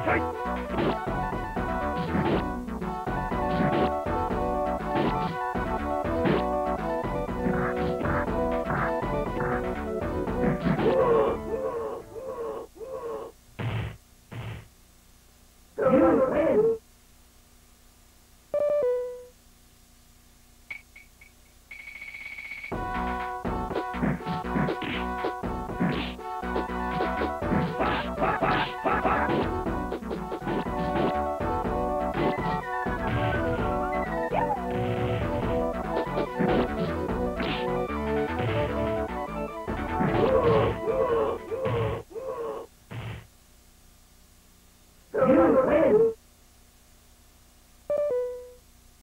はい。